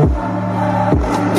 Thank